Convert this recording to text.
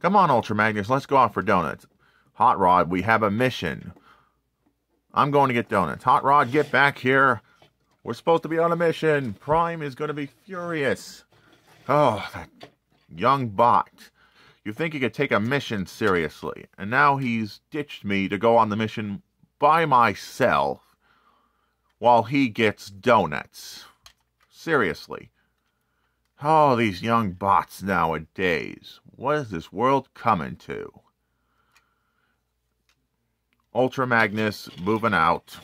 Come on, Ultra Magnus, let's go out for donuts. Hot Rod, we have a mission. I'm going to get donuts. Hot Rod, get back here. We're supposed to be on a mission. Prime is going to be furious. Oh, that young bot. You think he could take a mission seriously, and now he's ditched me to go on the mission by myself while he gets donuts. Seriously. Oh, these young bots nowadays. What is this world coming to? Ultra Magnus moving out.